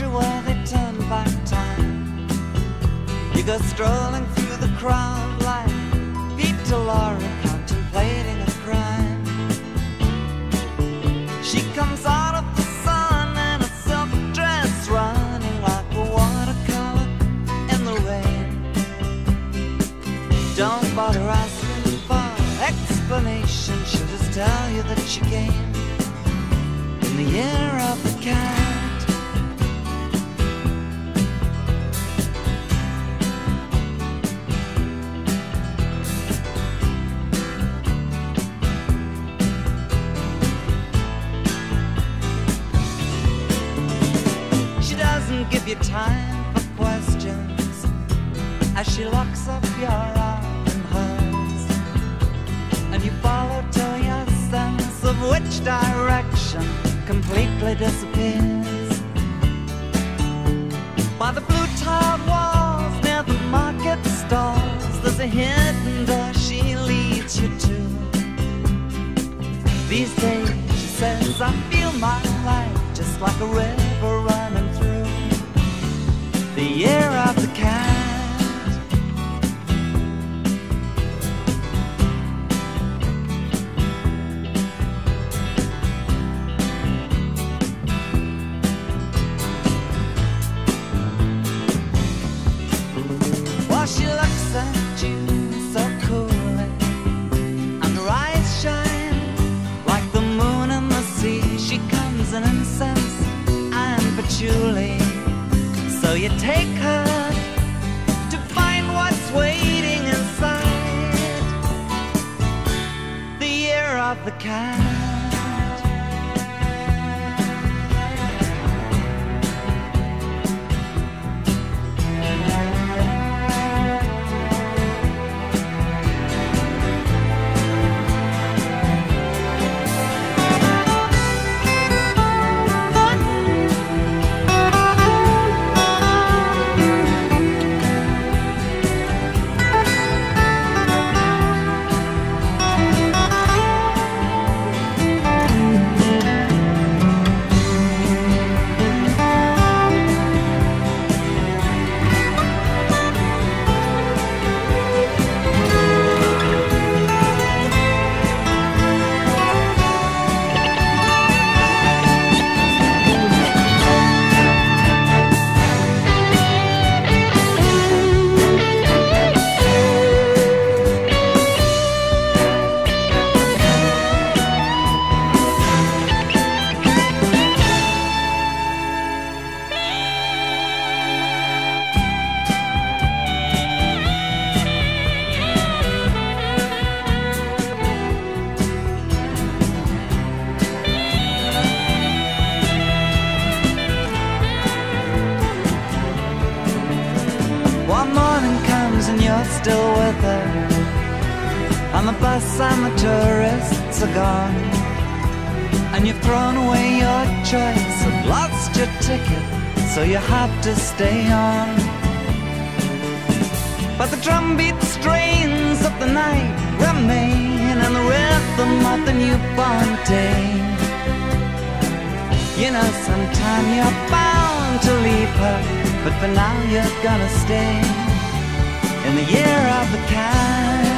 Where they turn back time. You go strolling through the crowd like Peter Lorre contemplating a crime. She comes out of the sun in a silver dress, running like a watercolor in the rain. Don't bother asking for explanation. She'll just tell you that she came in the year of the cat. You time for questions as she locks up your arm hers, and you follow till your sense of which direction completely disappears. By the blue tiled walls near the market stalls, there's a hidden door she leads you to. These days, she says, I feel my life just like a river like so you take her to find what's waiting inside. The year of the cat. And you're still with her. And the bus and the tourists are gone. And you've thrown away your choice and lost your ticket, so you have to stay on. But the drumbeat strains of the night remain, and the rhythm of the newborn day. You know, sometime you're bound to leave her, but for now you're gonna stay the year of the cat.